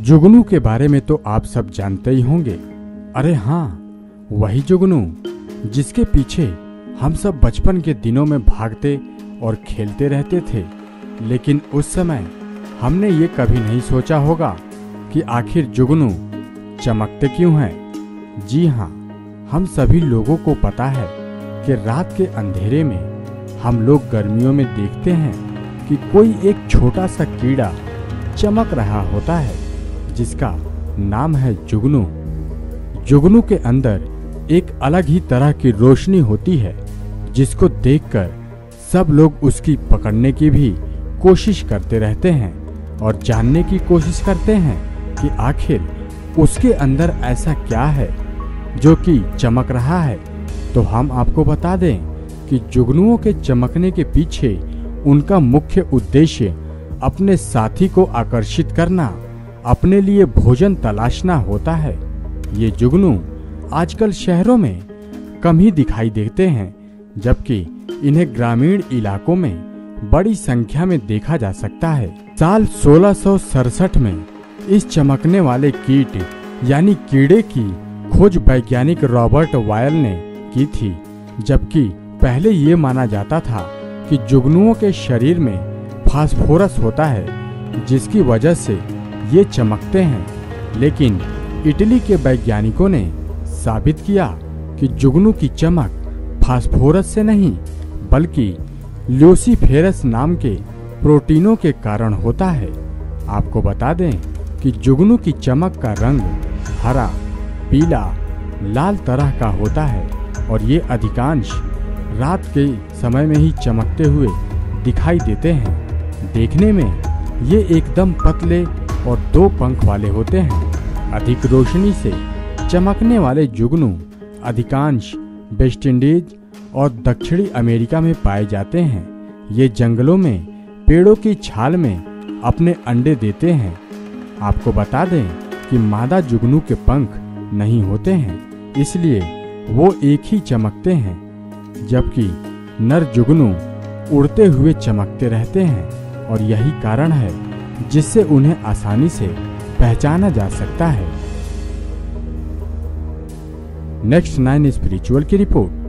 जुगनू के बारे में तो आप सब जानते ही होंगे। अरे हाँ वही जुगनू, जिसके पीछे हम सब बचपन के दिनों में भागते और खेलते रहते थे। लेकिन उस समय हमने ये कभी नहीं सोचा होगा कि आखिर जुगनू चमकते क्यों हैं। जी हाँ हम सभी लोगों को पता है कि रात के अंधेरे में हम लोग गर्मियों में देखते हैं कि कोई एक छोटा सा कीड़ा चमक रहा होता है। जिसका नाम है जुगनू। जुगनू के अंदर एक अलग ही तरह की रोशनी होती है, जिसको देखकर सब लोग उसकी पकड़ने की भी कोशिश करते रहते हैं और जानने की कोशिश करते हैं कि आखिर उसके अंदर ऐसा क्या है जो कि चमक रहा है। तो हम आपको बता दें कि जुगनुओं के चमकने के पीछे उनका मुख्य उद्देश्य अपने साथी को आकर्षित करना अपने लिए भोजन तलाशना होता है। ये जुगनू आजकल शहरों में कम ही दिखाई देते हैं, जबकि इन्हें ग्रामीण इलाकों में बड़ी संख्या में देखा जा सकता है। साल सोलह में इस चमकने वाले कीट, यानी कीड़े की खोज वैज्ञानिक रॉबर्ट वायल ने की थी, जबकि पहले ये माना जाता था कि जुगनुओं के शरीर में फास्फोरस होता है, जिसकी वजह से ये चमकते हैं। लेकिन इटली के वैज्ञानिकों ने साबित किया कि जुगनू की चमक फास्फोरस से नहीं, बल्कि ल्यूसीफेरस नाम के प्रोटीनों के कारण होता है। आपको बता दें कि जुगनू की चमक का रंग हरा, पीला, लाल तरह का होता है और ये अधिकांश रात के समय में ही चमकते हुए दिखाई देते हैं। देखने में ये एकदम पतले और दो पंख वाले होते हैं। अधिक रोशनी से चमकने वाले जुगनू अधिकांश वेस्ट इंडीज और दक्षिणी अमेरिका में पाए जाते हैं। ये जंगलों में, पेड़ों की छाल में अपने अंडे देते हैं। आपको बता दें कि मादा जुगनू के पंख नहीं होते हैं, इसलिए वो एक ही चमकते हैं, जबकि नर जुगनू उड़ते हुए चमकते रहते हैं और यही कारण है जिससे उन्हें आसानी से पहचाना जा सकता है। नेक्स्ट नाइन स्पिरिचुअल की रिपोर्ट